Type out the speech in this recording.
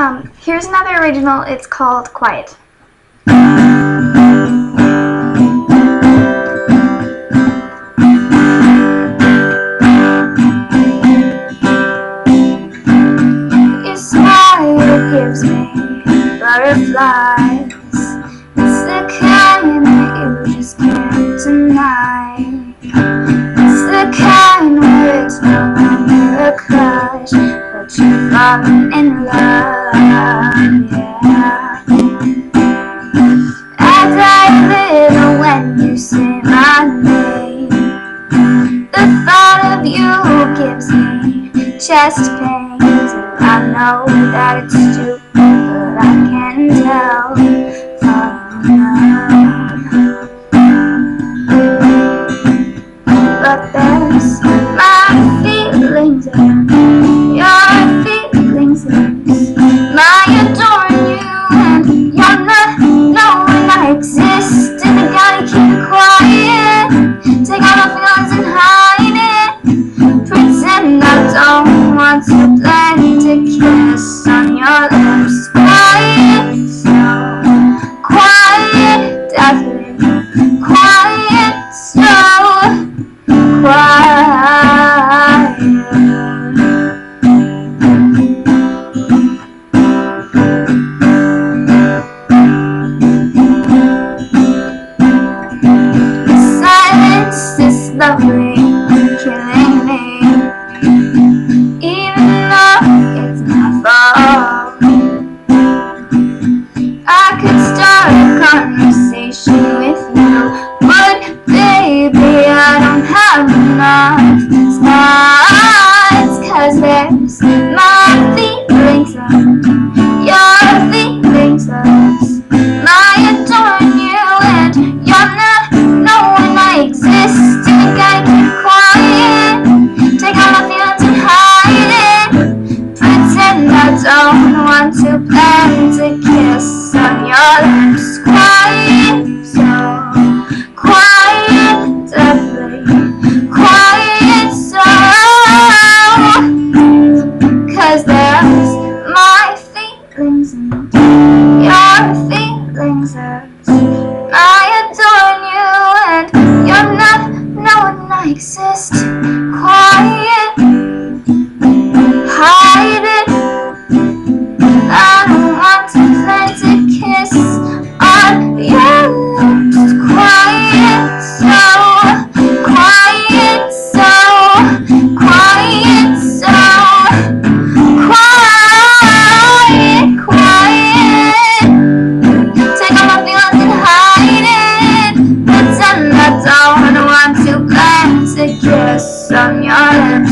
Um, here's another original. It's called Quiet. Your smile gives me butterflies. It's the kind that you just can't deny. It's the kind where it's no longer a crush, but you're falling in love. Yeah. I die little when you say my name. The thought of you gives me chest pains. I know that it's stupid, but I can tell oh, from now. Conversation with you, but baby, I don't have enough spots. Cause there's my feelings of your feelings of my adoring you, and you're not knowing I exist, and I keep quiet. Take all my feelings and hide it. Pretend I don't want to plan to kiss on your lips. Quiet, so quiet, quiet, so. Cause there's my feelings and your feelings I adore you and you're not knowing I exist. soñar